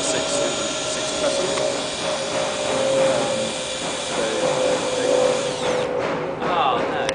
about six, six.